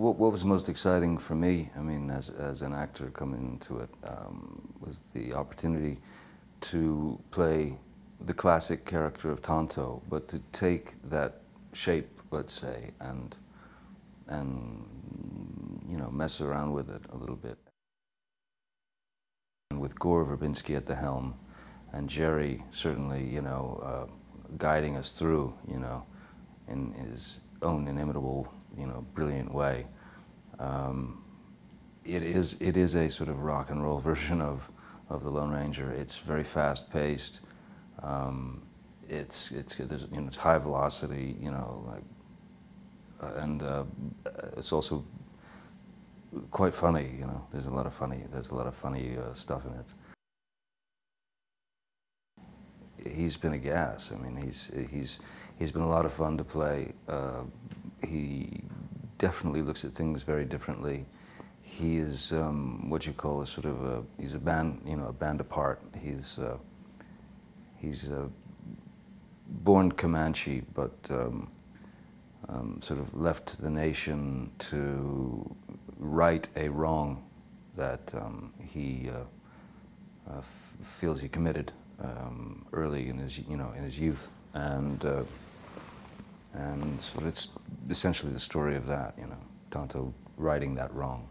what, what was most exciting for me, I mean, as, as an actor coming into it, um, was the opportunity to play the classic character of Tonto, but to take that shape, let's say, and, and you know, mess around with it a little bit. And with Gore Verbinski at the helm, and Jerry certainly, you know, uh, guiding us through, you know, in his own inimitable, you know, brilliant way. Um, it is it is a sort of rock and roll version of of the Lone Ranger. It's very fast paced. Um, it's it's you know it's high velocity. You know like uh, and uh, it's also quite funny. You know there's a lot of funny there's a lot of funny uh, stuff in it. He's been a gas. I mean he's he's he's been a lot of fun to play. Uh, he definitely looks at things very differently. He is um, what you call a sort of a, he's a band, you know, a band apart. He's, uh, he's a born Comanche, but um, um, sort of left the nation to right a wrong that um, he uh, uh, feels he committed um, early in his, you know, in his youth. And uh, and so it's essentially the story of that, you know, Tonto righting that wrong.